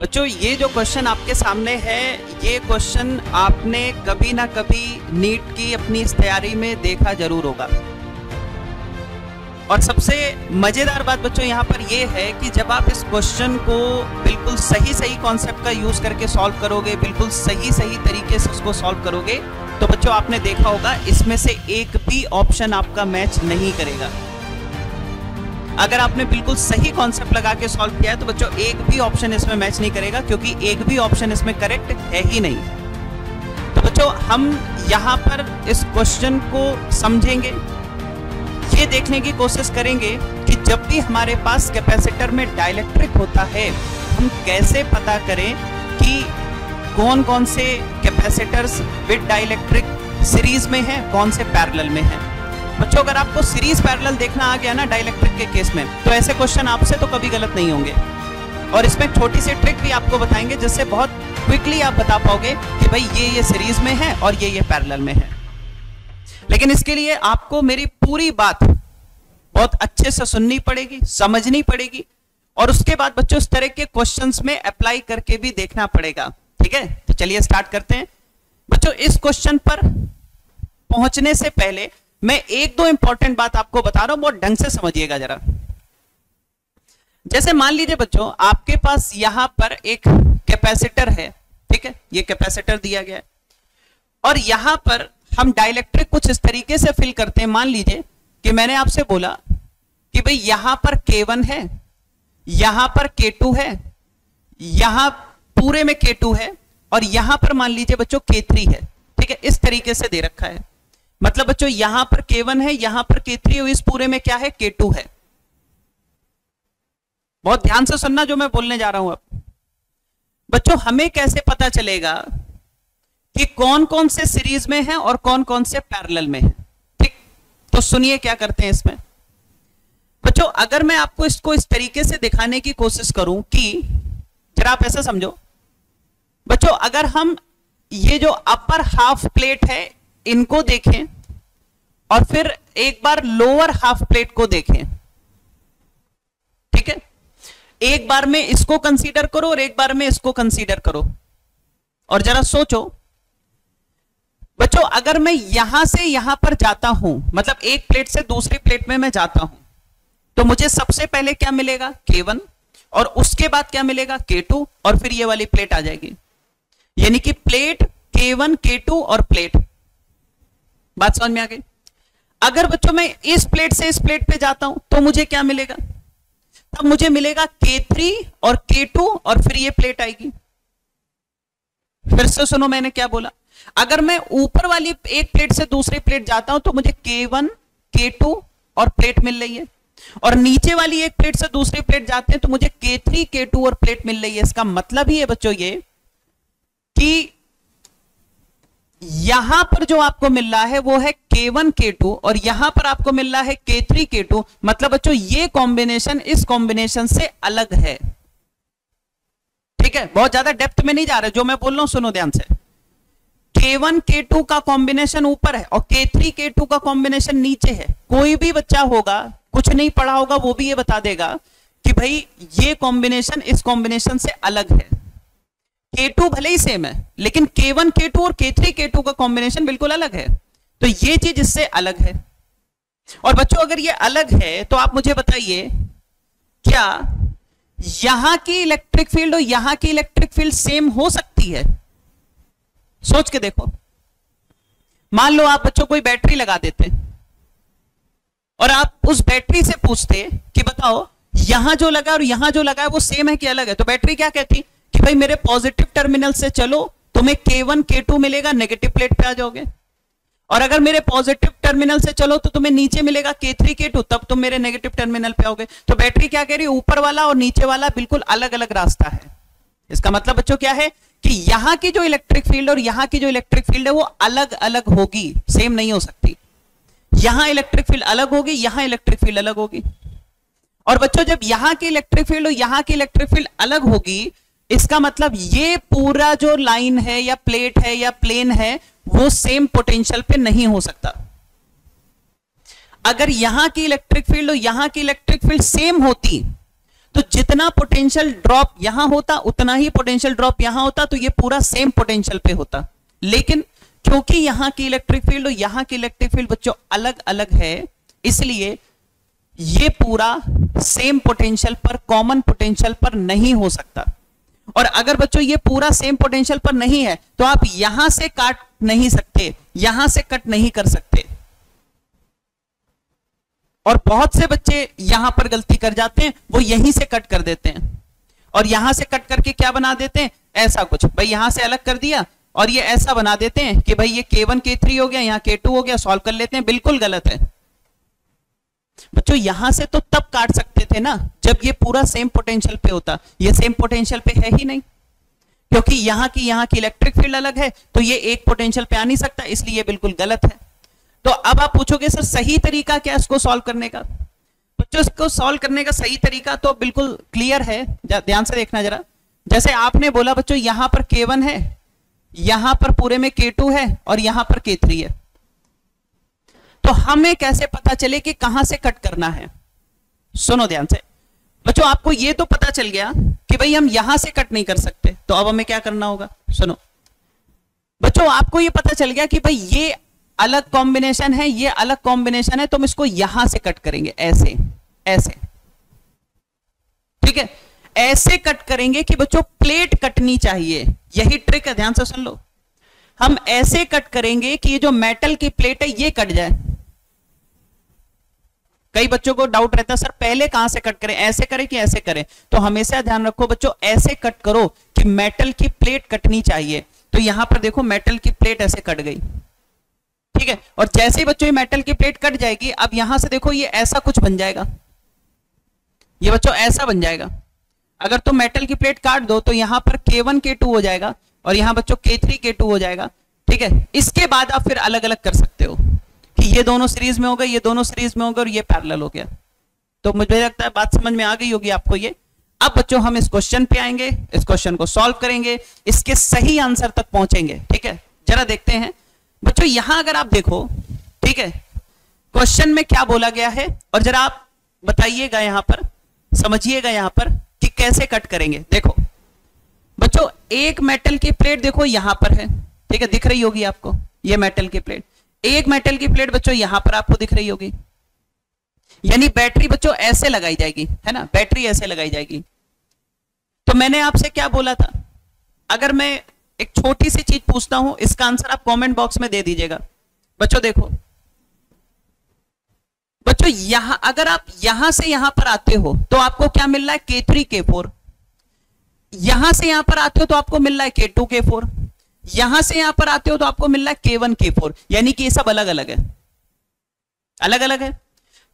बच्चों, ये जो क्वेश्चन आपके सामने है, ये क्वेश्चन आपने कभी ना कभी नीट की अपनी इस तैयारी में देखा ज़रूर होगा। और सबसे मज़ेदार बात बच्चों, यहाँ पर ये है कि जब आप इस क्वेश्चन को बिल्कुल सही सही कॉन्सेप्ट का यूज़ करके सॉल्व करोगे, बिल्कुल सही सही तरीके से उसको सॉल्व करोगे तो बच्चों, आपने देखा होगा, इसमें से एक भी ऑप्शन आपका मैच नहीं करेगा। अगर आपने बिल्कुल सही कॉन्सेप्ट लगा के सॉल्व किया है तो बच्चों, एक भी ऑप्शन इसमें मैच नहीं करेगा, क्योंकि एक भी ऑप्शन इसमें करेक्ट है ही नहीं। तो बच्चों, हम यहाँ पर इस क्वेश्चन को समझेंगे, ये देखने की कोशिश करेंगे कि जब भी हमारे पास कैपेसिटर में डाइलेक्ट्रिक होता है, हम कैसे पता करें कि कौन कौन से कैपेसिटर्स विद डाइलेक्ट्रिक सीरीज़ में है, कौन से पैरेलल में है। बच्चों, अगर आपको सीरीज़ पैरेलल देखना आ गया ना डाइलेक्ट्रिक के केस में तो ऐसे क्वेश्चन आपसे तो कभी गलत नहीं होंगे। और इसमें छोटी सी ट्रिक भी आपको बताएँगे, जिससे बहुत क्विकली आप बता पाओगे कि भाई ये ये सीरीज़ में है और ये ये पैरेलल में है। लेकिन इसके लिए आपको मेरी पूरी बात बहुत अच्छे से सुननी पड़ेगी, समझनी पड़ेगी, और उसके बाद बच्चों इस तरह के क्वेश्चंस में अप्लाई करके भी देखना पड़ेगा। ठीक है? तो चलिए स्टार्ट करते हैं। बच्चों, इस क्वेश्चन पर पहुँचने से पहले मैं एक दो इंपॉर्टेंट बात आपको बता रहा हूँ, बहुत ढंग से समझिएगा जरा। जैसे मान लीजिए बच्चों, आपके पास यहाँ पर एक कैपेसिटर है, ठीक है? ये कैपेसिटर दिया गया है। और यहाँ पर हम डाइलेक्ट्रिक कुछ इस तरीके से फिल करते हैं। मान लीजिए कि मैंने आपसे बोला कि भाई, यहाँ पर K1 है, यहाँ पर K2 है, यहाँ पूरे में K2 है, और यहाँ पर मान लीजिए बच्चों K3 है, ठीक है? इस तरीके से दे रखा है। मतलब बच्चों, यहाँ पर K1 है, यहाँ पर K3 है इस पूरे में क्या है? K2 है। बहुत ध्यान से सुनना जो मैं बोलने जा रहा हूँ अब। बच्चों, हमें कैसे पता चलेगा कि कौन कौन से सीरीज़ में है और कौन कौन से पैरेलल में है? ठीक? तो सुनिए क्या करते हैं इसमें। बच्चों, अगर मैं आपको इसको इस तरीके से दिखाने की कोशिश करूँ कि, जरा आप ऐसा समझो। बच्चों, अगर हम ये जो अपर हाफ़ प्लेट है इनको देखें और फिर एक बार लोअर हाफ़ प्लेट को देखें। ठीक है? एक बार में इसको कंसीडर करो और एक बार में इसको कंसीडर करो। और जरा सोचो। बच्चों, अगर मैं यहाँ से यहाँ पर जाता हूँ मतलब एक प्लेट से दूसरी प्लेट में मैं जाता हूँ तो मुझे सबसे पहले क्या मिलेगा? K1 और उसके बाद क्या मिलेगा? K2 और फिर ये वाली प्लेट आ जाएगी। यानी कि प्लेट K1 K2 और प्लेट बात समझ में आ गई? अगर बच्चों मैं इस प्लेट से इस प्लेट पे जाता हूँ तो मुझे क्या मिलेगा? तब मुझे मिलेगा K3 और K2 और फिर ये प्लेट आएगी। फिर से सुनो मैंने क्या बोला। अगर मैं ऊपर वाली एक प्लेट से दूसरी प्लेट जाता हूँ तो मुझे K1 K2 और प्लेट मिल रही है। और नीचे वाली एक प्लेट से दूसरी प्लेट जाते हैं तो मुझे K3 K2 और प्लेट मिल रही है। इसका मतलब ही है बच्चों ये कि यहाँ पर जो आपको मिल रहा है वो है K1 K2 और यहाँ पर आपको मिल रहा है K3 K2 मतलब बच्चों, ये कॉम्बिनेशन इस कॉम्बिनेशन से अलग है। ठीक है? बहुत ज़्यादा डेप्थ में नहीं जा रहा, जो मैं बोल रहा हूँ, सुनो ध्यान से। K1 K2 का कॉम्बिनेशन ऊपर है और K3 K2 का कॉम्बिनेशन नीचे है। कोई भी बच्चा होगा, कुछ नहीं पढ़ा होगा, वो भी ये बता देगा कि भाई, ये कॉम्बिनेशन इस कॉम्बिनेशन से अलग है। K2 भले ही सेम है, लेकिन K1 K2 और K3 K2 का कॉम्बिनेशन बिल्कुल अलग है। तो ये चीज़ इससे अलग है। और बच्चों, अगर ये अलग है तो आप मुझे बताइए, क्या यहाँ की इलेक्ट्रिक फ़ील्ड और यहाँ की इलेक्ट्रिक फ़ील्ड सेम हो सकती है? सोच के देखो। मान लो आप बच्चों, कोई बैटरी लगा देते और आप उस बैटरी से पूछते कि बताओ, यहाँ जो लगा और यहाँ जो लगा है, वो सेम है कि अलग है? तो बैटरी क्या कहती? कि भाई मेरे पॉजिटिव टर्मिनल से चलो, तुम्हें K1 K2 मिलेगा नेगेटिव प्लेट पे आ जाओगे। और अगर मेरे पॉजिटिव टर्मिनल से चलो तो तुम्हें नीचे मिलेगा K3 K2 तब तुम मेरे नेगेटिव टर्मिनल पे आओगे। तो बैटरी क्या कह रही है? ऊपर वाला और नीचे वाला बिल्कुल अलग अलग रास्ता है। इसका मतलब बच्चों क्या है? कि यहाँ की जो इलेक्ट्रिक फ़ील्ड और यहाँ की जो इलेक्ट्रिक फ़ील्ड है, वो अलग अलग होगी। सेम नहीं हो सकती। यहाँ इलेक्ट्रिक फ़ील्ड अलग होगी, यहाँ इलेक्ट्रिक फ़ील्ड अलग होगी। और बच्चों, जब यहाँ की इलेक्ट्रिक फ़ील्ड और यहाँ की इलेक्ट्रिक फ़ील्ड अलग होगी इसका मतलब ये पूरा जो लाइन है या प्लेट है या प्लेन है, वो सेम पोटेंशियल पे नहीं हो सकता। अगर यहाँ की इलेक्ट्रिक फ़ील्ड और यहाँ की इलेक्ट्रिक फ़ील्ड सेम होती तो जितना पोटेंशियल ड्रॉप यहाँ होता, उतना ही पोटेंशियल ड्रॉप यहाँ होता तो ये पूरा सेम पोटेंशियल पे होता। लेकिन क्योंकि यहाँ की इलेक्ट्रिक फ़ील्ड और यहाँ की इलेक्ट्रिक फ़ील्ड बच्चों अलग अलग है, इसलिए ये पूरा सेम पोटेंशियल पर कॉमन पोटेंशियल पर नहीं हो सकता। और अगर बच्चों ये पूरा सेम पोटेंशियल पर नहीं है तो आप यहाँ से काट नहीं सकते, यहाँ से कट नहीं कर सकते। और बहुत से बच्चे यहाँ पर गलती कर जाते हैं, वो यहीं से कट कर देते हैं। और यहाँ से कट करके क्या बना देते हैं? ऐसा कुछ। भाई यहाँ से अलग कर दिया और ये ऐसा बना देते हैं कि भाई ये K1 K3 हो गया, यहाँ K2 हो गया सॉल्व कर लेते हैं, बिल्कुल गलत है। बच्चों, यहाँ से तो तब काट सकते थे ना, जब ये पूरा सेम पोटेंशियल पे होता। ये सेम पोटेंशियल पे है ही नहीं। क्योंकि यहाँ की यहाँ की इलेक्ट्रिक फ़ील्ड अलग है तो ये एक पोटेंशियल पे आ नहीं सकता, इसलिए बिल्कुल गलत है। तो अब आप पूछोगे, सर, सही तरीका क्या इसको सॉल्व करने का? बच्चों, इसको सॉल्व करने का सही तरीका तो बिल्कुल क्लियर है। ध्यान से देखना जरा। जैसे आपने बोला, बच्चों, यहाँ पर K1 है, यहाँ पर पूरे में K2 है और यहाँ पर K3 है। तो हमें कैसे पता चले कि कहाँ से कट करना है? सुनो ध्यान से। बच्चों, आपको यह तो पता चल गया कि भाई हम यहाँ से कट नहीं कर सकते तो अब हमें क्या करना होगा? सुनो। बच्चों, आपको यह पता चल गया कि भाई ये अलग कॉम्बिनेशन है, ये अलग कॉम्बिनेशन है तो हम इसको यहाँ से कट करेंगे, ऐसे ऐसे। ठीक है? ऐसे कट करेंगे कि बच्चों प्लेट कटनी चाहिए। यही ट्रिक है, ध्यान से सुन लो। हम ऐसे कट करेंगे कि ये जो मेटल की प्लेट है, ये कट जाए। कई बच्चों को डाउट रहता है, सर, पहले कहाँ से कट करें? ऐसे करें कि ऐसे करें? तो हमेशा ध्यान रखो बच्चों, ऐसे कट करो कि मेटल की प्लेट कटनी चाहिए। तो यहाँ पर देखो मेटल की प्लेट ऐसे कट गई। ठीक है? और जैसे ही बच्चों ये मेटल की प्लेट कट जाएगी, अब यहाँ से देखो ये ऐसा कुछ बन जाएगा। ये बच्चों ऐसा बन जाएगा। अगर तुम तो मेटल की प्लेट काट दो तो यहाँ पर K1 K2 हो जाएगा और यहाँ बच्चों K3 K2 हो जाएगा। ठीक है? इसके बाद आप फिर अलग अलग कर सकते हो। कि ये दोनों सीरीज़ में हो गए, ये दोनों सीरीज़ में हो गए और ये पैरेलल हो गया। तो मुझे लगता है बात समझ में आ गई होगी आपको ये। अब बच्चों, हम इस क्वेश्चन पे आएँगे, इस क्वेश्चन को सॉल्व करेंगे, इसके सही आंसर तक पहुँचेंगे, ठीक है? जरा देखते हैं। बच्चों, यहाँ अगर आप देखो, ठीक है क्वेश्चन में क्या बोला गया है? और जरा आप बताइएगा यहाँ पर, समझिएगा यहाँ पर कि कैसे कट करेंगे। देखो, बच्चों, एक मेटल की प्लेट देखो, यहाँ पर है, ठीक है? दिख रही होगी आपको, ये मेटल की प्लेट एक मेटल की प्लेट बच्चों यहाँ पर आपको दिख रही होगी। यानी बैटरी बच्चों ऐसे लगाई जाएगी, है ना? बैटरी ऐसे लगाई जाएगी। तो मैंने आपसे क्या बोला था? अगर मैं एक छोटी सी चीज़ पूछता हूँ, इसका आंसर आप कमेंट बॉक्स में दे दीजिएगा। बच्चों देखो। बच्चों यहाँ, अगर आप यहाँ से यहाँ पर आते हो तो आपको क्या मिल रहा है? के थ्री के फोर यहाँ से यहाँ पर आते हो तो आपको मिल रहा है के टू के फोर यहाँ से यहाँ पर आते हो तो आपको मिल रहा है के वन के फोर यानी कि ये सब अलग अलग है। अलग अलग है।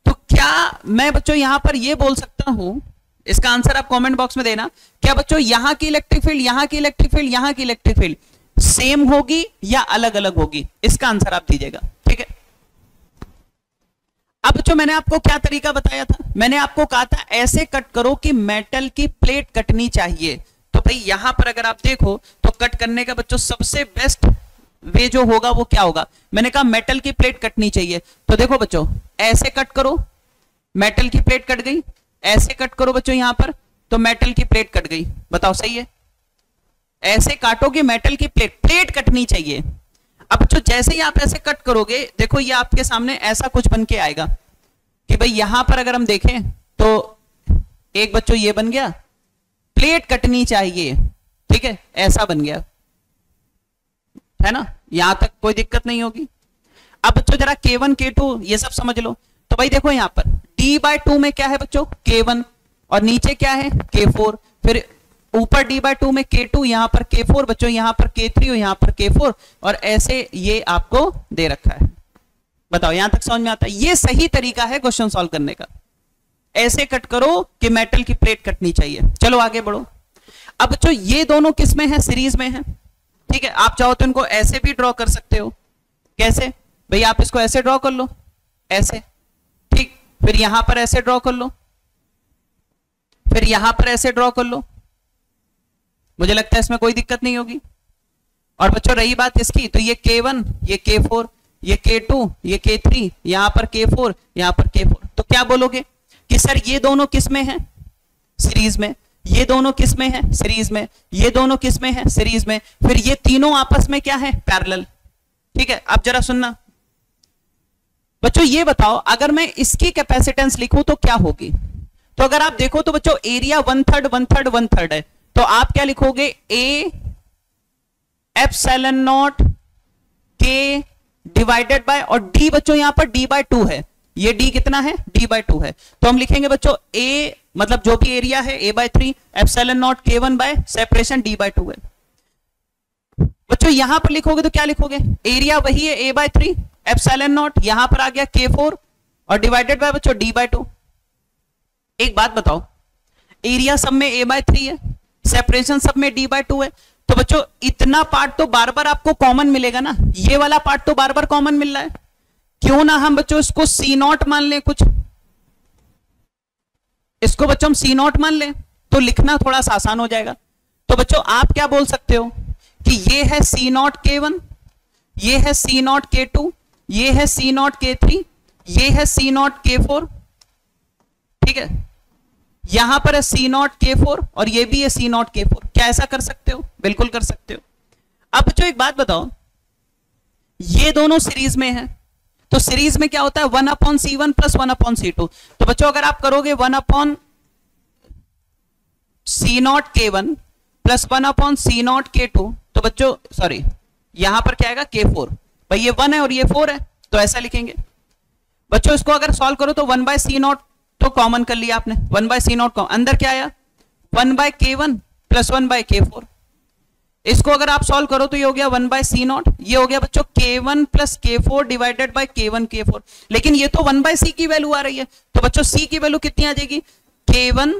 तो क्या मैं बच्चों यहाँ पर ये बोल सकता हूँ, इसका आंसर आप कमेंट बॉक्स में देना, क्या बच्चों यहाँ की इलेक्ट्रिक फ़ील्ड यहाँ की इलेक्ट्रिक फ़ील्ड यहाँ की इलेक्ट्रिक फ़ील्ड सेम होगी या अलग अलग होगी? इसका आंसर आप दीजिएगा। ठीक है? अब बच्चों मैंने आपको क्या तरीका बताया था? मैंने आपको कहा था ऐसे कट करो कि मेटल की प्लेट कटनी चाहिए। तो भाई यहाँ पर अगर आप देखो तो कट करने का बच्चों सबसे बेस्ट वे जो होगा, वो क्या होगा? मैंने कहा मेटल की प्लेट कटनी चाहिए। तो देखो बच्चों, ऐसे कट करो। मेटल की प्लेट कट गई। ऐसे कट करो बच्चों यहाँ पर तो मेटल की प्लेट कट गई। बताओ सही है? ऐसे काटोगे मेटल की प्लेट प्लेट कटनी चाहिए। अब जो जैसे ही आप ऐसे कट करोगे, देखो ये आपके सामने ऐसा कुछ बन के आएगा कि भाई यहाँ पर अगर हम देखें तो एक बच्चों ये बन गया प्लेट कटनी चाहिए। ठीक है? ऐसा बन गया। है ना? यहाँ तक कोई दिक्कत नहीं होगी। अब बच्चों, जरा के वन के टू ये सब समझ लो। तो भाई देखो यहाँ पर। डी बाय टू में क्या है बच्चों? के वन और नीचे क्या है? के फोर फिर ऊपर डी बाय टू में के टू यहाँ पर के फोर बच्चों, यहाँ पर के थ्री और यहाँ पर के फोर और ऐसे ये आपको दे रखा है। बताओ, यहाँ तक समझ में आता है? ये सही तरीका है क्वेश्चन सॉल्व करने का। ऐसे कट करो कि मेटल की प्लेट कटनी चाहिए। चलो आगे बढ़ो। अब बच्चों ये दोनों किसमें है? सीरीज़ में है। ठीक है? आप चाहो तो इनको ऐसे भी ड्रॉ कर सकते हो। कैसे? भाई आप इसको ऐसे ड्रॉ कर लो। ऐसे। ठीक? फिर यहाँ पर ऐसे ड्रॉ कर लो। फिर यहाँ पर ऐसे ड्रॉ कर लो। मुझे लगता है इसमें कोई दिक्कत नहीं होगी। और बच्चों, रही बात इसकी तो ये K1 ये K4 ये K2 ये K3 यहाँ पर K4 यहाँ पर K4 तो क्या बोलोगे? कि सर ये दोनों किसमें है? सीरीज़ में। ये दोनों किसमें है? सीरीज़ में। ये दोनों किसमें है? सीरीज़ में। फिर ये तीनों आपस में क्या है? पैरेलल ठीक है? आप जरा सुनना। बच्चों, ये बताओ, अगर मैं इसकी कैपेसिटेंस लिखूं तो क्या होगी? तो अगर आप देखो तो बच्चों area one third one third one third है। तो आप क्या लिखोगे? A epsilon not k divided by और डी बच्चों, यहाँ पर डी बाय टू है। ये डी कितना है? डी बाय टू है। तो हम लिखेंगे बच्चों ए मतलब जो भी एरिया है A by three epsilon not k one by separation D by two है। बच्चों, यहाँ पर लिखोगे तो क्या लिखोगे? एरिया वही है A by three epsilon not यहाँ पर आ गया के फोर और डिवाइडेड बाय बच्चों डी बाय टू एक बात बताओ एरिया सब में ए बाय थ्री है सेपरेशन सब में डी बाय टू है तो बच्चों, इतना पार्ट तो बार बार आपको कॉमन मिलेगा ना? ये वाला पार्ट तो बार बार कॉमन मिल रहा है। क्यों ना हम बच्चों इसको सी नॉट मान लें कुछ? इसको बच्चों हम सी नॉट मान लें तो लिखना थोड़ा सा आसान हो जाएगा। तो बच्चों, आप क्या बोल सकते हो? कि ये है सी नॉट के वन ये है सी नॉट के टू ये है सी नॉट के थ्री ये है सी नॉट के फोर ठीक है? यहाँ पर है सी नॉट के फोर और ये भी है सी नॉट के फोर क्या ऐसा कर सकते हो? बिल्कुल कर सकते हो। अब बच्चों, एक बात बताओ। ये दोनों सीरीज़ में है। तो सीरीज़ में क्या होता है? One upon C one plus one upon C two तो बच्चों, अगर आप करोगे one upon C not k one plus one upon C not k two तो बच्चों सॉरी यहाँ पर क्या आएगा? के फोर भाई, ये वन है और ये फोर है तो ऐसा लिखेंगे। बच्चों, इसको अगर सॉल्व करो तो वन बाय सी नॉट तो कॉमन कर लिया आपने। वन बाय सी नॉट अंदर क्या आया? One by k one plus one by k four इसको अगर आप सॉल्व करो तो ये हो गया वन बाय सी नॉट ये हो गया बच्चों k one plus k four divided by k one k four लेकिन ये तो वन बाय सी की वैल्यू आ रही है। तो बच्चों सी की वैल्यू कितनी आ जाएगी? K one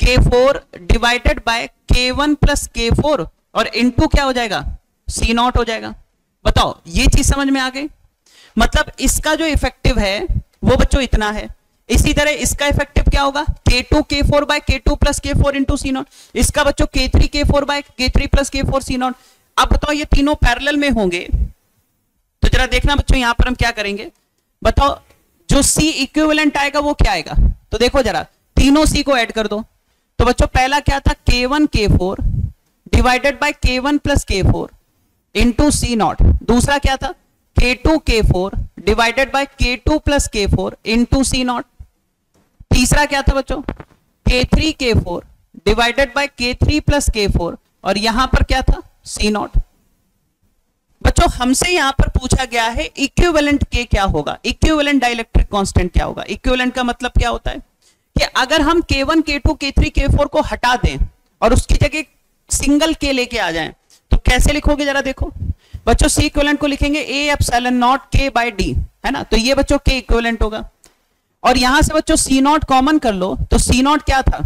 k four divided by k one plus k four और इनटू क्या हो जाएगा? सी नॉट हो जाएगा। बताओ, ये चीज़ समझ में आ गई? मतलब इसका जो इफ़ेक्टिव है, वो बच्चों इतना है। इसी तरह इसका इफ़ेक्टिव क्या होगा? K two k four by k two plus k four into C not इसका बच्चों k three k four by k three plus k four C not अब बताओ ये तीनों पैरेलल में होंगे। तो जरा देखना बच्चों, यहाँ पर हम क्या करेंगे? बताओ, जो सी इक्विवेलेंट आएगा वो क्या आएगा? तो देखो जरा, तीनों सी को ऐड कर दो। तो बच्चों, पहला क्या था? K one k four divided by k one plus k four into C not दूसरा क्या था? K two k four divided by k two plus k four into C not तीसरा क्या था बच्चों? K three k four divided by k three plus k four और यहाँ पर क्या था? सी नॉट बच्चों हमसे यहाँ पर पूछा गया है इक्विवेलेंट के क्या होगा? इक्विवेलेंट डाइलेक्ट्रिक कांस्टेंट क्या होगा? इक्विवेलेंट का मतलब क्या होता है? कि अगर हम K1, K2, K3, K4 को हटा दें और उसकी जगह सिंगल के लेके आ जाएँ तो कैसे लिखोगे जरा देखो। बच्चों सी इक्विवेलेंट को लिखेंगे A epsilon not k by D है ना? तो ये बच्चों के इक्विवेलेंट होगा। और यहाँ से बच्चों सी नॉट कॉमन कर लो तो सी नॉट क्या था?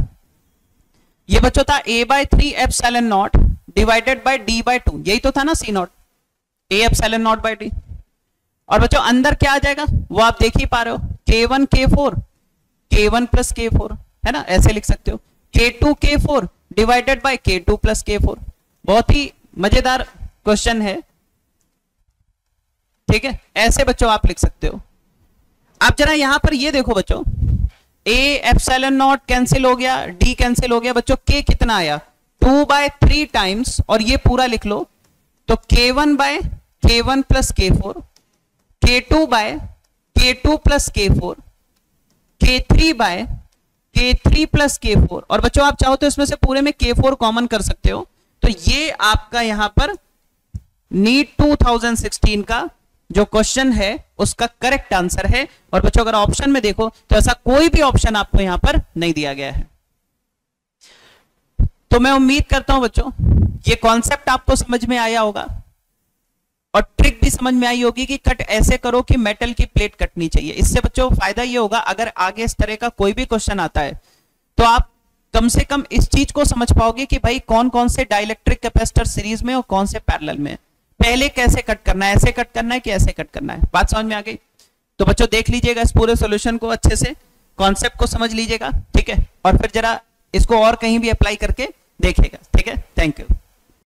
ये बच्चों था A by three epsilon not divided by D by two यही तो था ना C not A epsilon not by D और बच्चों, अंदर क्या आ जाएगा? वो आप देख ही पा रहे हो के वन के फोर के वन प्लस के फोर है ना? ऐसे लिख सकते हो। K two k four divided by k two plus k four बहुत ही मज़ेदार क्वेश्चन है। ठीक है? ऐसे बच्चों आप लिख सकते हो। आप जरा यहाँ पर ये देखो बच्चों। ए एप्सलन नॉट कैंसिल हो गया डी कैंसिल हो गया। बच्चों के कितना आया? टू बाय थ्री टाइम्स और ये पूरा लिख लो। तो k one by k one plus k four k two by k two plus k four k three by k three plus k four और बच्चों, आप चाहो तो इसमें से पूरे में के फोर कॉमन कर सकते हो। तो ये आपका यहाँ पर नीट 2016 का जो क्वेश्चन है, उसका करेक्ट आंसर है। और बच्चों, अगर ऑप्शन में देखो तो ऐसा कोई भी ऑप्शन आपको यहाँ पर नहीं दिया गया है। तो मैं उम्मीद करता हूँ बच्चों, ये कॉन्सेप्ट आपको समझ में आया होगा। और ट्रिक भी समझ में आई होगी कि कट ऐसे करो कि मेटल की प्लेट कटनी चाहिए। इससे बच्चों, फ़ायदा ये होगा, अगर आगे इस तरह का कोई भी क्वेश्चन आता है तो आप कम से कम इस चीज़ को समझ पाओगे कि भाई कौन कौन से डाइलेक्ट्रिक कैपेसिटर सीरीज़ में और कौन से पैरेलल में। पहले कैसे कट करना है? ऐसे कट करना है कि ऐसे कट करना है? बात समझ में आ गई? तो बच्चों, देख लीजिएगा इस पूरे सोल्यूशन को अच्छे से कॉन्सेप्ट को समझ लीजिएगा, ठीक है? और फिर जरा इसको और कहीं भी अप्लाई करके देखेगा ठीक है? Thank you